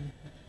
Mm-hmm.